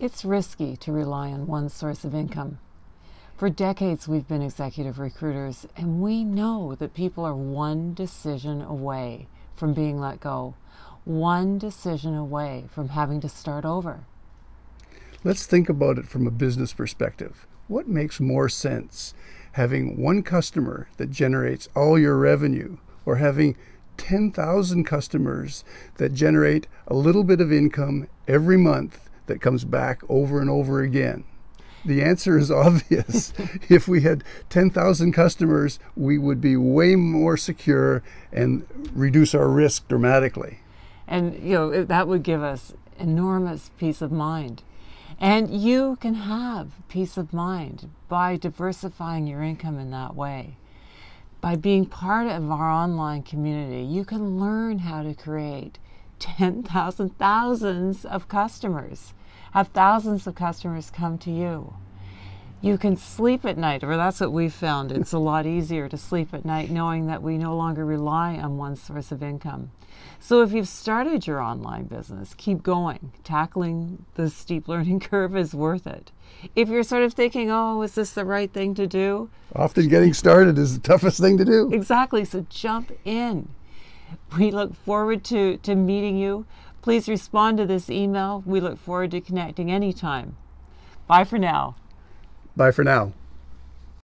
It's risky to rely on one source of income. For decades, we've been executive recruiters, and we know that people are one decision away from being let go, one decision away from having to start over. Let's think about it from a business perspective. What makes more sense? Having one customer that generates all your revenue, or having 10,000 customers that generate a little bit of income every month that comes back over and over again? The answer is obvious. if we had 10,000 customers, we would be way more secure and reduce our risk dramatically. And you know that would give us enormous peace of mind. And you can have peace of mind by diversifying your income in that way. By being part of our online community, you can learn how to create 10,000 thousands of customers have thousands of customers come to you. You can sleep at night, or that's what we've found. It's a lot easier to sleep at night knowing that we no longer rely on one source of income. So if you've started your online business, keep going. Tackling the steep learning curve is worth it. If you're sort of thinking, oh, is this the right thing to do? Often getting started is the toughest thing to do. Exactly. So jump in. We look forward to, to meeting you. Please respond to this email. We look forward to connecting anytime. Bye for now. Bye for now.